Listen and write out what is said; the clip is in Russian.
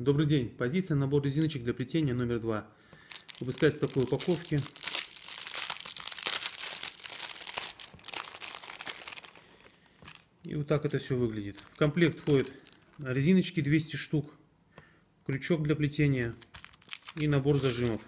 Добрый день. Позиция набор резиночек для плетения номер два. Выпускается в такой упаковке. И вот так это все выглядит. В комплект входит резиночки 200 штук, крючок для плетения и набор зажимов.